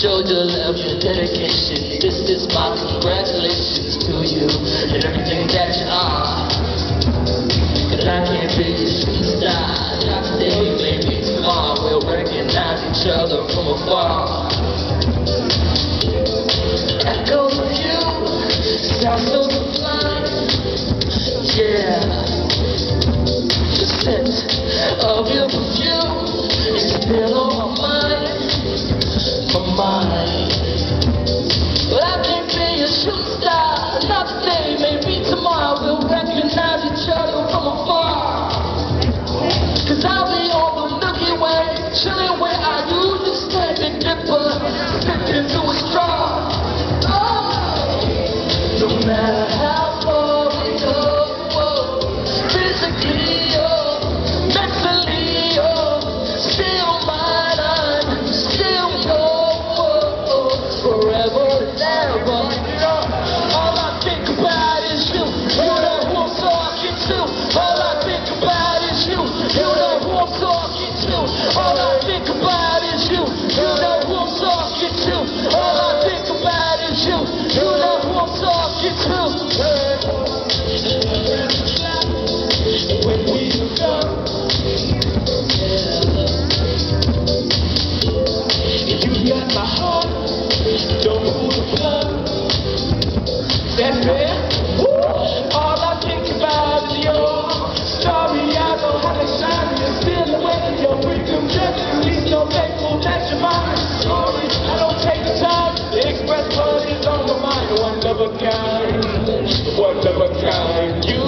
Show your love, your dedication. This is my congratulations to you and everything that you are. And I can't be a shooting. Not today, maybe tomorrow. We'll recognize each other from afar. Echoes of you sounds so sublime. Yeah. The scent of your perfume is still on my mind. Bye. Oh, one of a kind, one of a kind. You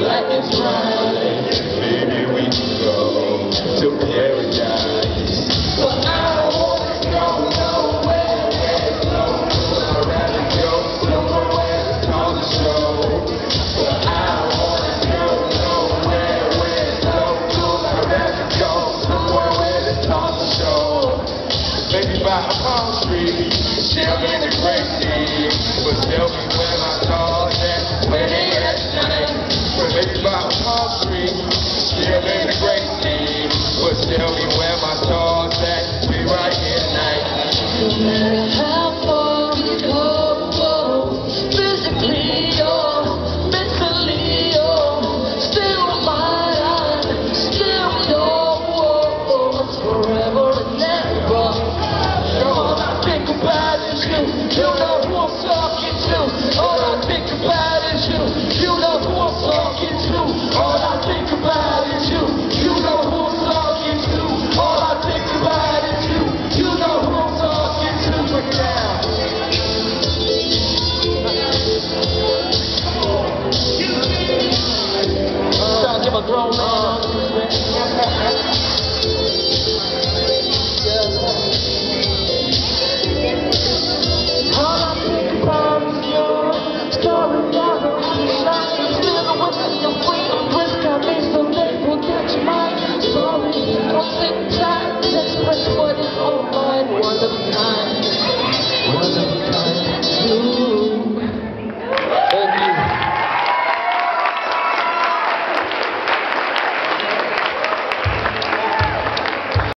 Maybe to paradise. But I wanna go no, I'd rather go somewhere show. But I wanna go no I'd rather go somewhere where show. Maybe by a palm tree, she'll be the crazy, but tell.